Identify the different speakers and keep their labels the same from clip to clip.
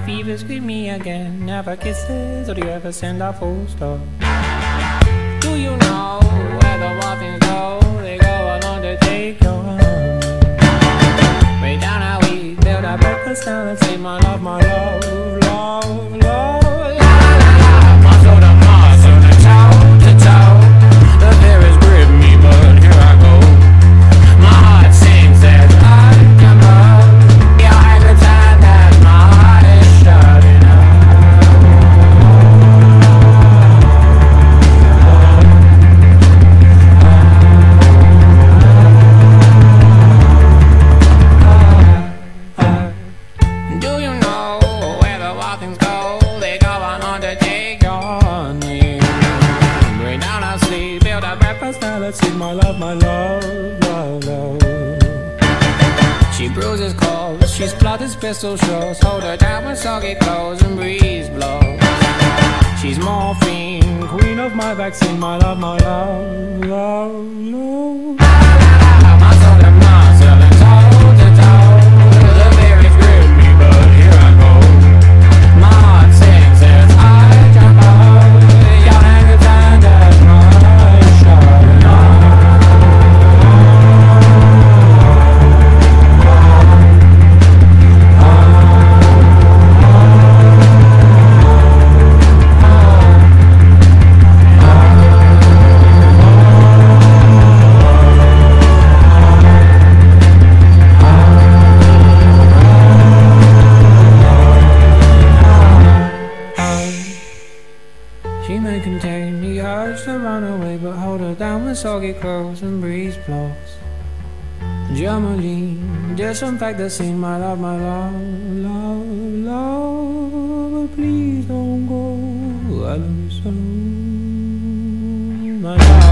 Speaker 1: Cetirizine, your fever scream me again. Never kisses, or do you ever send a full stop? Do you know where the muffins go? They go along to take your home. Way down how we build our breakfast down and say my love, my my love, my love, love, love. She bruises calls, she splutters pistol shots. Hold her down with soggy clothes and breeze blows. She's morphine, queen of my vaccine, my love, my love, love, love. Soggy clothes and breeze blows. Germaline, disinfect the scene, my love, my love, love, love. But please don't go, I love you so, my lovely.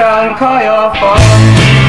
Speaker 1: chunk of your phone